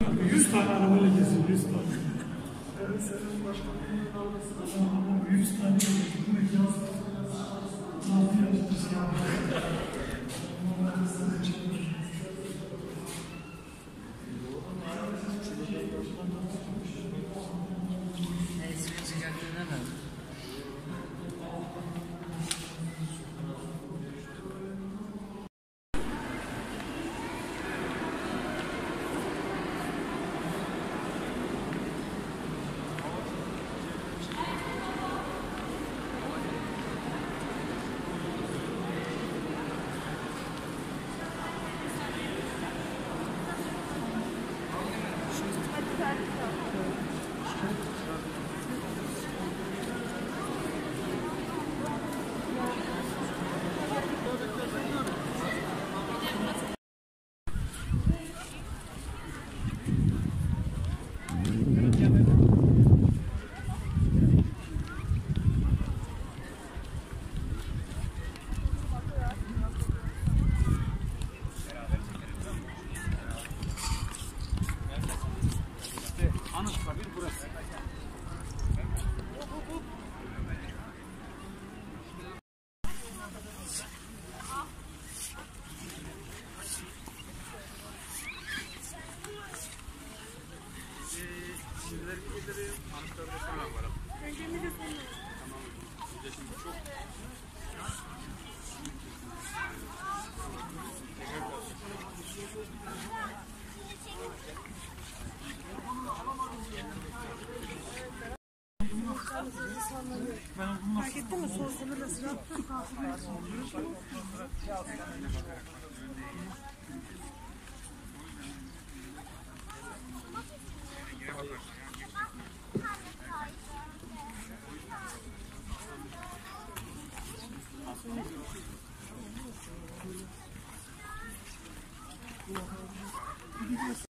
100 tane arabayla geziyor, 100 tane. Evet, senin başkanının arabası. 100 tane geziyor. Bu yaz? Ne yapıyorsunuz ya? Anıtkabir burası. Onları sana çekmiş. Kızlar mı? Ha,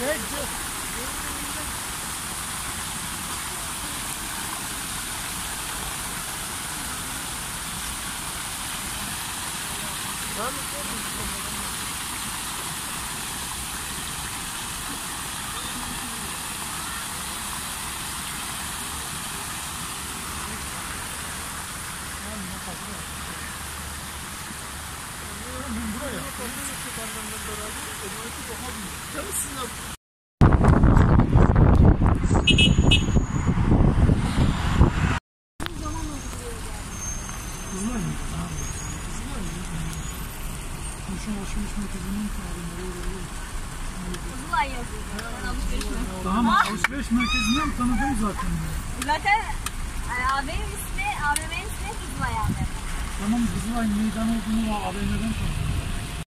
kızlar mı? Komşum alışveriş merkezinin tarihleri oluyor. Kızılay yazıyor. Ben alışveriş merkezi. Tamam alışveriş merkezinden tanıdım zaten. Zaten AVM'nin ismi, AVM'nin ismi Kızılay AVM. Tamam Kızılay meydan olduğunu AVM'den tanıdım.